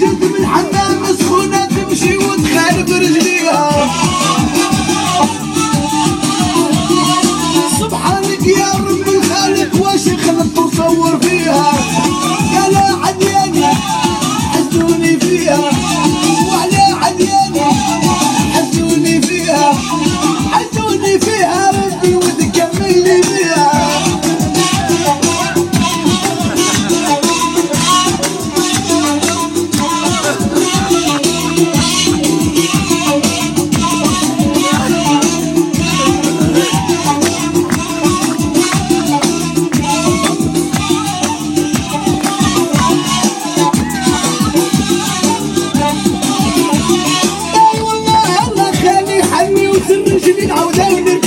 do, do. وسر رجلي